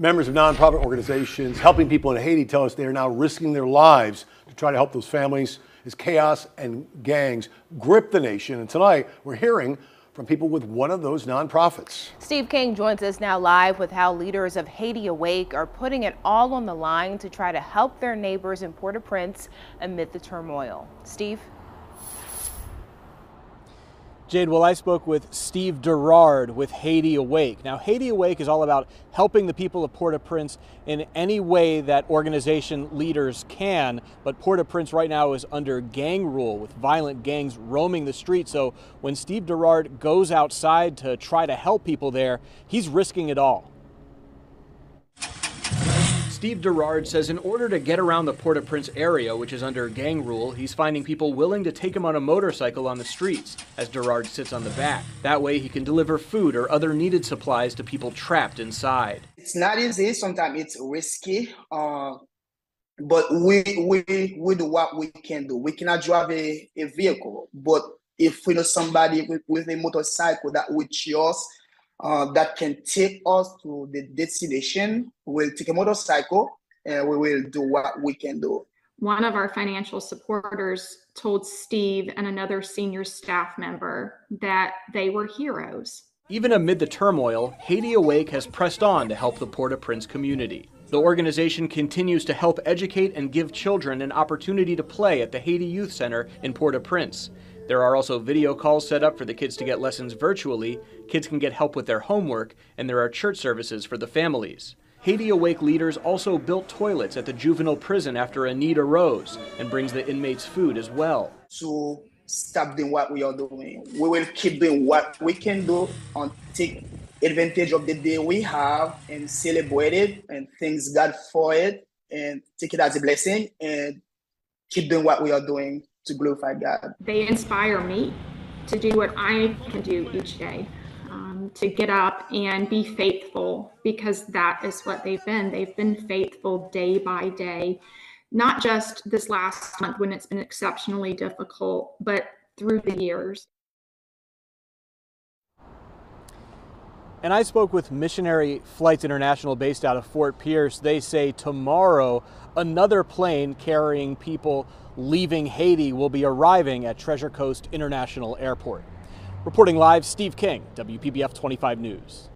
Members of nonprofit organizations helping people in Haiti tell us they are now risking their lives to try to help those families as chaos and gangs grip the nation. And tonight, we're hearing from people with one of those nonprofits. Steve King joins us now live with how leaders of Haiti Awake are putting it all on the line to try to help their neighbors in Port-au-Prince amid the turmoil. Steve? Jade, well, I spoke with Steve Derard with Haiti Awake. Now, Haiti Awake is all about helping the people of Port-au-Prince in any way that organization leaders can. But Port-au-Prince right now is under gang rule with violent gangs roaming the streets. So when Steve Derard goes outside to try to help people there, he's risking it all. Steve Derard says in order to get around the Port-au-Prince area, which is under gang rule, he's finding people willing to take him on a motorcycle on the streets as Derard sits on the back. That way he can deliver food or other needed supplies to people trapped inside. It's not easy, sometimes it's risky, uh, but we, we, we do what we can do. We cannot drive a, a vehicle, but if we know somebody with, with a motorcycle that would us uh, that can take us to the destination. We'll take a motorcycle and we will do what we can do. One of our financial supporters told Steve and another senior staff member that they were heroes. Even amid the turmoil, Haiti Awake has pressed on to help the Port-au-Prince community. The organization continues to help educate and give children an opportunity to play at the Haiti Youth Center in Port-au-Prince. There are also video calls set up for the kids to get lessons virtually, kids can get help with their homework, and there are church services for the families. Haiti Awake leaders also built toilets at the juvenile prison after a need arose and brings the inmates food as well. So stop doing what we are doing, we will keep doing what we can do and take advantage of the day we have and celebrate it and thanks God for it and take it as a blessing and keep doing what we are doing to glorify God. They inspire me to do what I can do each day, um, to get up and be faithful, because that is what they've been. They've been faithful day by day, not just this last month when it's been exceptionally difficult, but through the years. And I spoke with Missionary Flights International based out of Fort Pierce. They say tomorrow another plane carrying people leaving Haiti will be arriving at Treasure Coast International Airport. Reporting live, Steve King, WPBF 25 News.